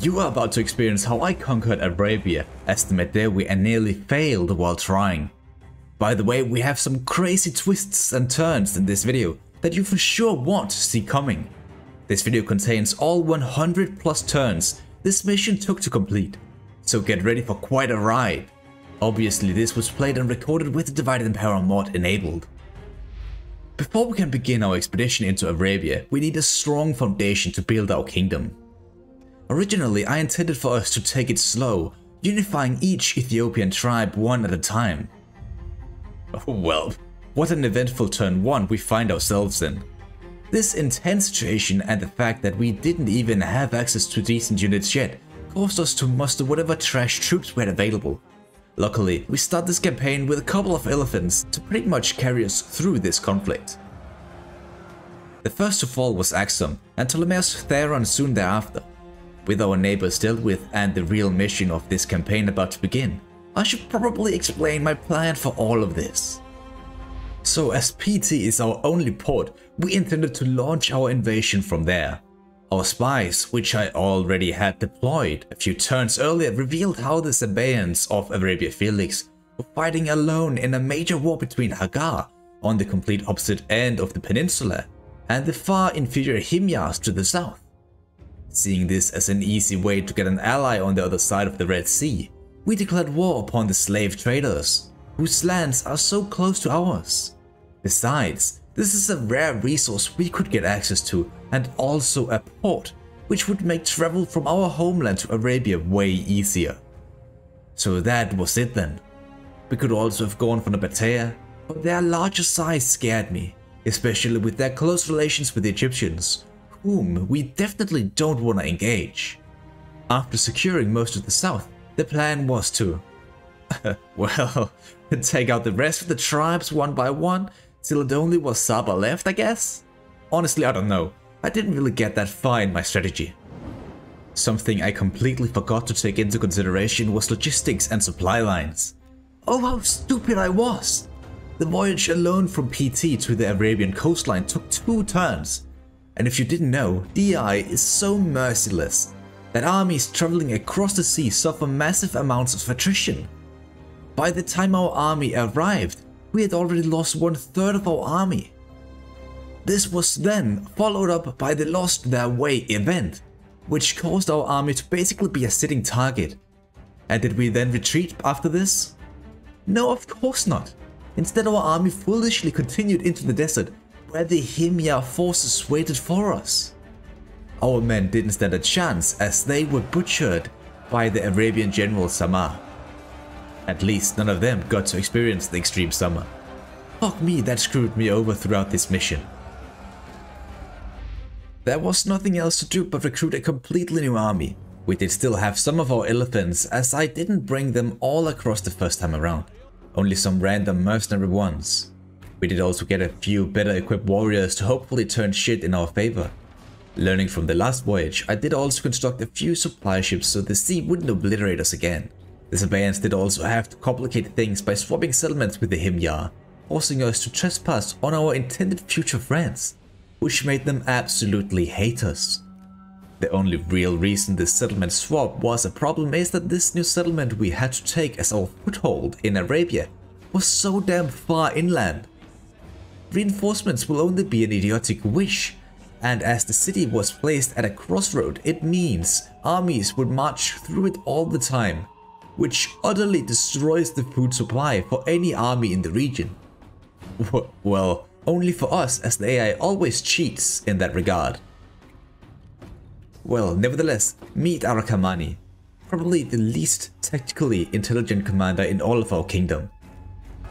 You are about to experience how I conquered Arabia as the Medewi nearly failed while trying. By the way, we have some crazy twists and turns in this video that you for sure want to see coming. This video contains all 100 plus turns this mission took to complete, so get ready for quite a ride. Obviously this was played and recorded with the Divide Et Impera mod enabled. Before we can begin our expedition into Arabia, we need a strong foundation to build our kingdom. Originally I intended for us to take it slow, unifying each Ethiopian tribe one at a time. Oh well, what an eventful turn 1 we find ourselves in. This intense situation and the fact that we didn't even have access to decent units yet caused us to muster whatever trash troops we had available. Luckily, we start this campaign with a couple of elephants to pretty much carry us through this conflict. The first to fall was Axum, and Ptolemais Theron soon thereafter. With our neighbors dealt with and the real mission of this campaign about to begin, I should probably explain my plan for all of this. So as PT is our only port, we intended to launch our invasion from there. Our spies, which I already had deployed a few turns earlier, revealed how the Sabaeans of Arabia Felix were fighting alone in a major war between Hagar, on the complete opposite end of the peninsula, and the far inferior Himyars to the south. Seeing this as an easy way to get an ally on the other side of the Red Sea, we declared war upon the slave traders, whose lands are so close to ours. Besides, this is a rare resource we could get access to and also a port, which would make travel from our homeland to Arabia way easier. So that was it then. We could also have gone for Nabatea, but their larger size scared me, especially with their close relations with the Egyptians, whom we definitely don't want to engage. After securing most of the south, the plan was to, well, take out the rest of the tribes one by one till it only was Saba left, I guess? Honestly, I don't know. I didn't really get that far in my strategy. Something I completely forgot to take into consideration was logistics and supply lines. Oh, how stupid I was! The voyage alone from PT to the Arabian coastline took two turns. And if you didn't know, DI is so merciless that armies traveling across the sea suffer massive amounts of attrition. By the time our army arrived, we had already lost one third of our army. This was then followed up by the Lost Their Way event, which caused our army to basically be a sitting target. And did we then retreat after this? No, of course not. Instead our army foolishly continued into the desert, where the Himyar forces waited for us. Our men didn't stand a chance as they were butchered by the Arabian general Samar. At least none of them got to experience the extreme summer. Fuck me, that screwed me over throughout this mission. There was nothing else to do but recruit a completely new army. We did still have some of our elephants as I didn't bring them all across the first time around, only some random mercenary ones. We did also get a few better equipped warriors to hopefully turn shit in our favor. Learning from the last voyage, I did also construct a few supply ships so the sea wouldn't obliterate us again. The Sabaeans did also have to complicate things by swapping settlements with the Himyar, forcing us to trespass on our intended future friends, which made them absolutely hate us. The only real reason this settlement swap was a problem is that this new settlement we had to take as our foothold in Arabia was so damn far inland. Reinforcements will only be an idiotic wish, and as the city was placed at a crossroad, it means armies would march through it all the time, which utterly destroys the food supply for any army in the region. Well, only for us as the AI always cheats in that regard. Well, nevertheless, meet Arakamani, probably the least tactically intelligent commander in all of our kingdom.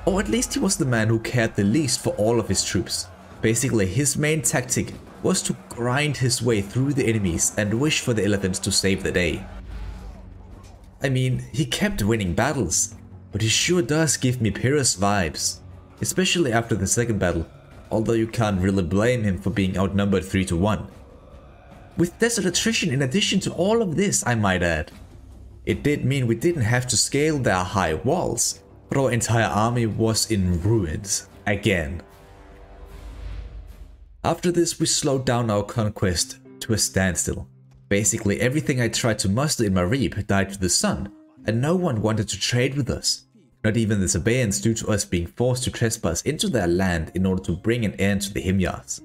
Or at least he was the man who cared the least for all of his troops. Basically, his main tactic was to grind his way through the enemies and wish for the elephants to save the day. I mean, he kept winning battles, but he sure does give me Pyrrhus vibes, especially after the second battle, although you can't really blame him for being outnumbered 3 to 1. With desert attrition in addition to all of this, I might add. It did mean we didn't have to scale their high walls, but our entire army was in ruins, again. After this we slowed down our conquest to a standstill, Basically everything I tried to muster in Marib died to the sun, and no one wanted to trade with us. Not even the Sabaeans due to us being forced to trespass into their land in order to bring an end to the Himyars.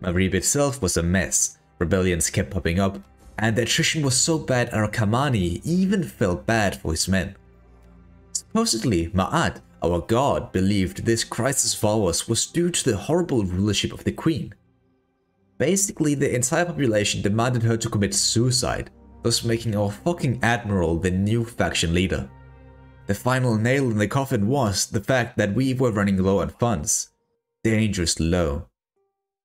Marib itself was a mess, rebellions kept popping up, and the attrition was so bad Arakamani even felt bad for his men. Supposedly, Ma'at, our god, believed this crisis for us was due to the horrible rulership of the queen. Basically, the entire population demanded her to commit suicide, thus making our fucking admiral the new faction leader. The final nail in the coffin was the fact that we were running low on funds. Dangerously low.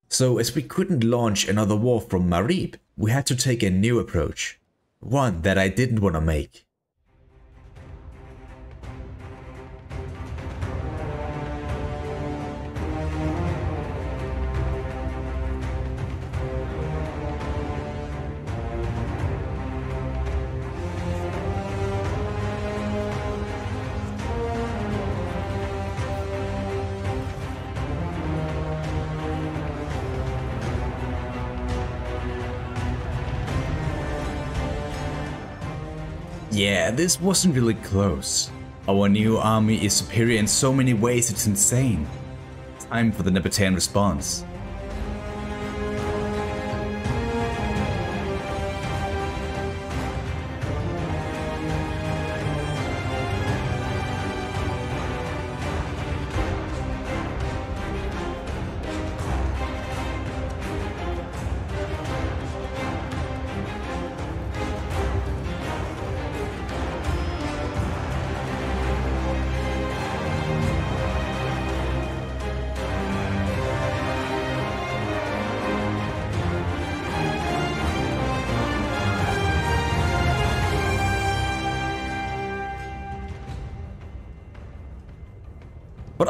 So as we couldn't launch another war from Marib, we had to take a new approach. One that I didn't want to make. Yeah, this wasn't really close. Our new army is superior in so many ways it's insane. Time for the Nabatean response.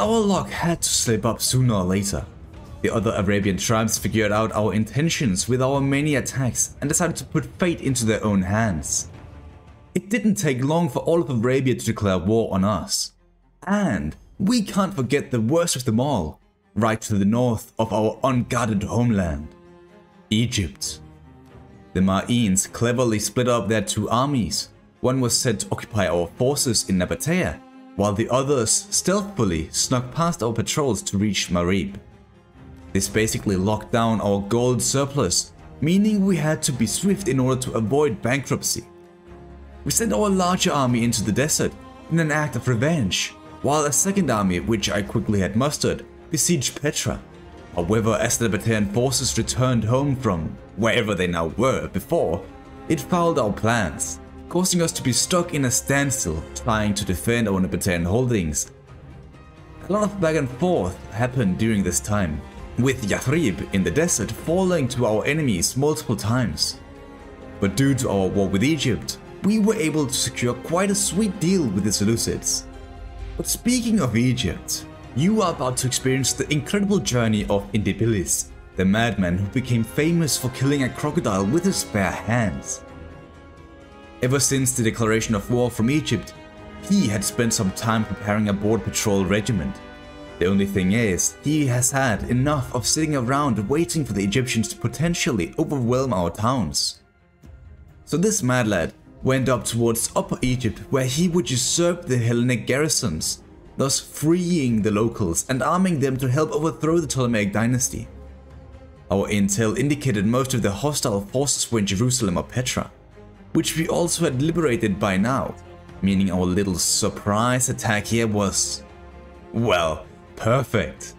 Our luck had to slip up sooner or later. The other Arabian tribes figured out our intentions with our many attacks and decided to put fate into their own hands. It didn't take long for all of Arabia to declare war on us. And we can't forget the worst of them all, right to the north of our unguarded homeland, Egypt. The Ma'ines cleverly split up their two armies. One was sent to occupy our forces in Nabatea, while the others stealthily snuck past our patrols to reach Marib. This basically locked down our gold surplus, meaning we had to be swift in order to avoid bankruptcy. We sent our larger army into the desert in an act of revenge, while a second army, which I quickly had mustered, besieged Petra. However, as the Nabatean forces returned home from wherever they now were before, it fouled our plans causing us to be stuck in a standstill trying to defend our Nabatean holdings. A lot of back and forth happened during this time, with Yathrib in the desert falling to our enemies multiple times. But due to our war with Egypt, we were able to secure quite a sweet deal with the Seleucids. But speaking of Egypt, you are about to experience the incredible journey of Indibilis, the madman who became famous for killing a crocodile with his bare hands. Ever since the declaration of war from Egypt, he had spent some time preparing a board patrol regiment. The only thing is, he has had enough of sitting around waiting for the Egyptians to potentially overwhelm our towns. So this mad lad went up towards Upper Egypt where he would usurp the Hellenic garrisons, thus freeing the locals and arming them to help overthrow the Ptolemaic dynasty. Our intel indicated most of the hostile forces were in Jerusalem or Petra which we also had liberated by now, meaning our little surprise attack here was, well, perfect.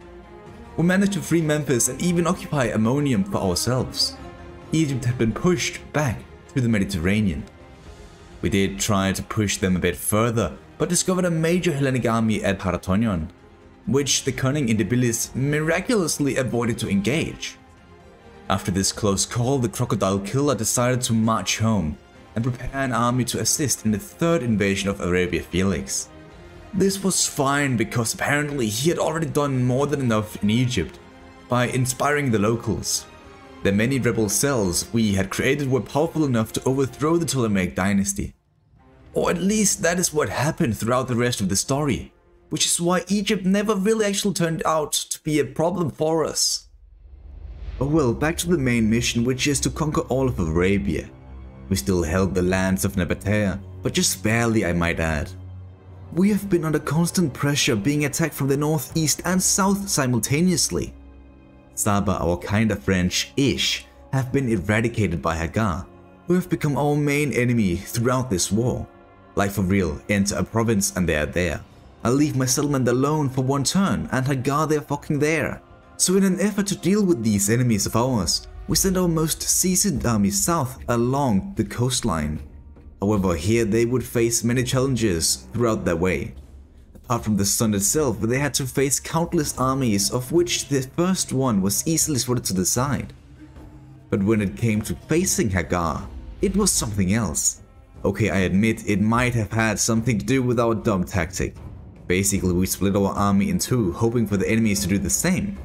We managed to free Memphis and even occupy Ammonium for ourselves. Egypt had been pushed back through the Mediterranean. We did try to push them a bit further, but discovered a major Hellenic army at Paraitonion, which the cunning Indibilis miraculously avoided to engage. After this close call, the Crocodile Killer decided to march home, and prepare an army to assist in the third invasion of Arabia Felix. This was fine because apparently he had already done more than enough in Egypt by inspiring the locals. The many rebel cells we had created were powerful enough to overthrow the Ptolemaic dynasty. Or at least that is what happened throughout the rest of the story, which is why Egypt never really actually turned out to be a problem for us. Oh well, back to the main mission which is to conquer all of Arabia. We still held the lands of Nabatea, but just barely I might add. We have been under constant pressure being attacked from the north, east and south simultaneously. Saba, our kind of French-ish, have been eradicated by Hagar, who have become our main enemy throughout this war. Like for real, enter a province and they're there. I'll leave my settlement alone for one turn and Hagar they're fucking there. So in an effort to deal with these enemies of ours, we sent our most seasoned army south along the coastline. However, here they would face many challenges throughout their way. Apart from the sun itself, they had to face countless armies of which the first one was easily sorted to the side. But when it came to facing Hagar, it was something else. Okay, I admit it might have had something to do with our dumb tactic. Basically, we split our army in two, hoping for the enemies to do the same.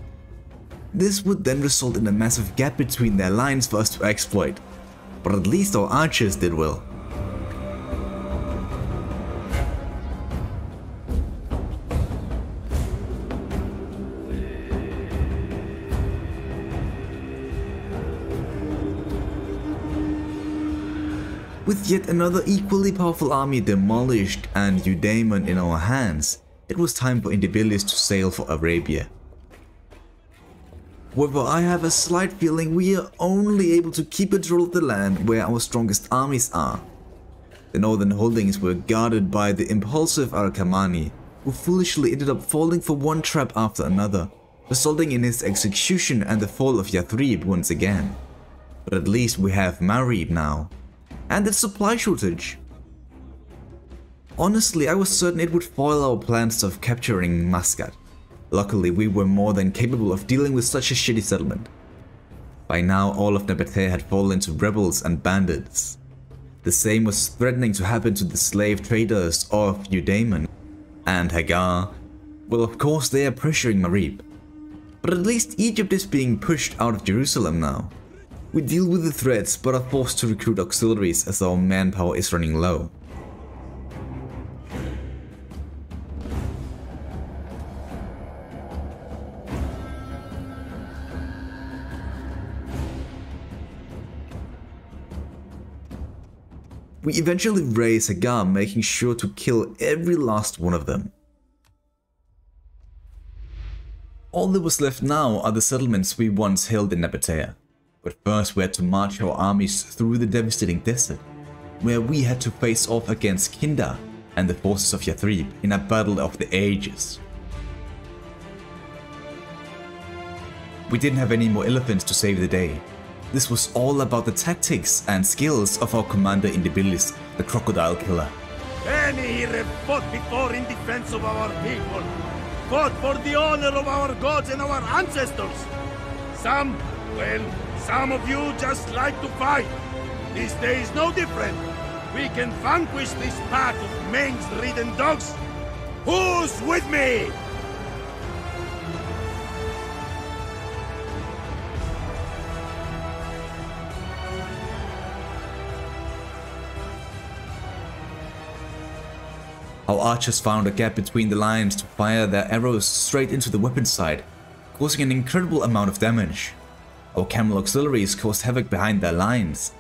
This would then result in a massive gap between their lines for us to exploit, but at least our archers did well. With yet another equally powerful army demolished and Eudaemon in our hands, it was time for Indibilis to sail for Arabia. However, I have a slight feeling we are only able to keep control of the land where our strongest armies are. The northern holdings were guarded by the impulsive Arkamani, who foolishly ended up falling for one trap after another, resulting in his execution and the fall of Yathrib once again. But at least we have Marib now, and its supply shortage. Honestly, I was certain it would foil our plans of capturing Muscat. Luckily, we were more than capable of dealing with such a shitty settlement. By now, all of Nabatea had fallen to rebels and bandits. The same was threatening to happen to the slave traders of Eudaemon and Hagar. Well, of course, they are pressuring Marib. But at least Egypt is being pushed out of Jerusalem now. We deal with the threats but are forced to recruit auxiliaries as our manpower is running low. We eventually raze Hagar, making sure to kill every last one of them. All that was left now are the settlements we once held in Nabatea. But first we had to march our armies through the devastating desert, where we had to face off against Kinda and the forces of Yathrib in a battle of the ages. We didn't have any more elephants to save the day. This was all about the tactics and skills of our commander Indibilis, the crocodile killer. Many here have fought before in defense of our people. Fought for the honor of our gods and our ancestors. Some, well, some of you just like to fight. This day is no different. We can vanquish this pack of mange-ridden dogs. Who's with me? Our archers found a gap between the lines to fire their arrows straight into the weapon side, causing an incredible amount of damage. Our camel auxiliaries caused havoc behind their lines,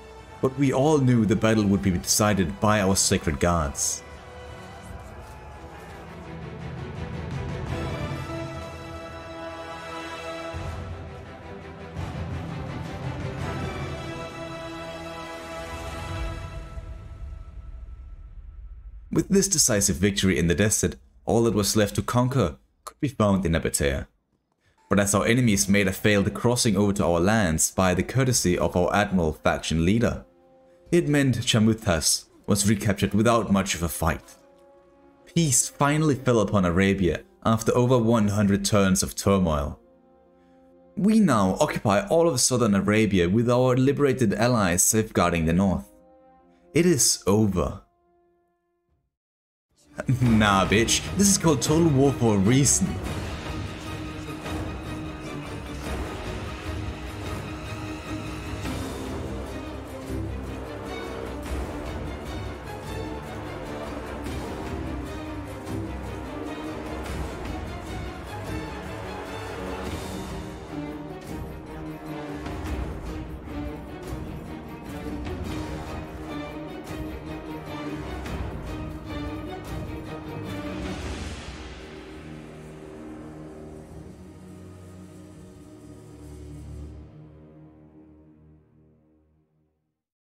but we all knew the battle would be decided by our sacred gods. With this decisive victory in the desert, all that was left to conquer could be found in Nabatea. But as our enemies made a failed crossing over to our lands by the courtesy of our admiral faction leader, it meant Chamuthas was recaptured without much of a fight. Peace finally fell upon Arabia after over 100 turns of turmoil. We now occupy all of southern Arabia with our liberated allies safeguarding the north. It is over. Nah bitch, this is called Total War for a reason.